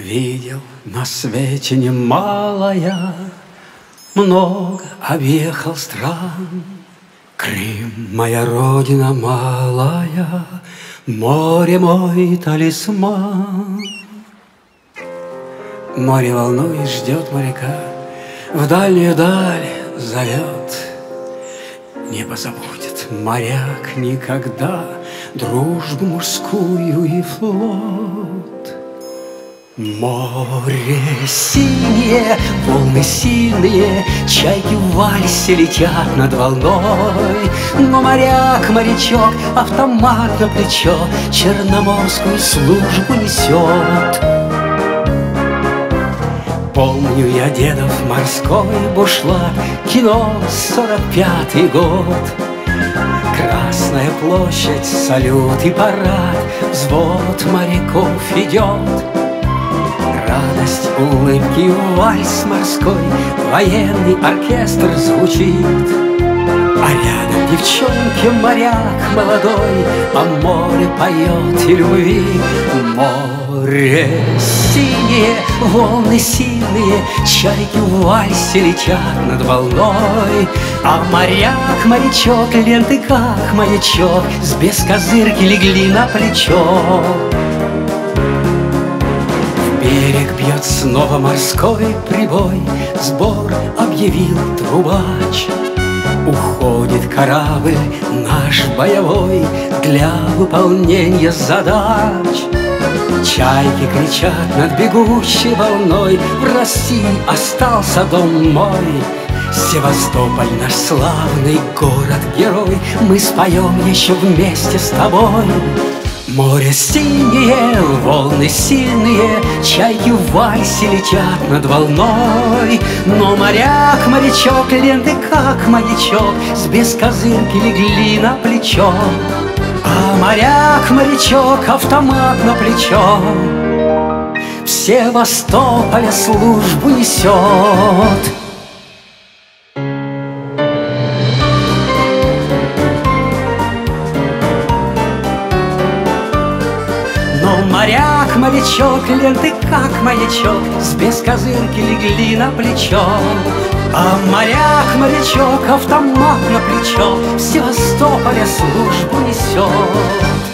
Видел на свете немало я, Много объехал стран. Крым, моя родина малая, Море мой талисман. Море волнует, ждет моряка, В дальнюю даль зовет. Небо забудет моряк никогда Дружбу мужскую и флот. Море синее, волны сильные, Чайки в вальсе летят над волной. Но моряк, морячок, автомат на плечо Черноморскую службу несет. Помню я дедов морской бушлат, Кино сорок пятый год. Красная площадь, салют и парад, Взвод моряков идет. Радость, улыбки, вальс морской, Военный оркестр звучит. А рядом девчонки, моряк молодой, А море поет и любви. Море синее, волны сильные, Чайки в вальсе летят над волной. А моряк, морячок, ленты как маячок, С бескозырки легли на плечо. Берег бьет снова морской прибой, Сбор объявил трубач. Уходит корабль наш боевой Для выполнения задач. Чайки кричат над бегущей волной. В России остался дом мой. Севастополь наш славный город-герой. Мы споем еще вместе с тобой Море синее, волны сильные, Чайки в вальсе летят над волной. Но моряк, морячок, ленты как маячок, С бескозырки легли на плечо. А моряк, морячок, автомат на плечо, В Севастополе службу несет. Моряк, морячок, ленты как маячок С бескозырки легли на плечо. А моряк, морячок, автомат на плечо В Севастополе службу несет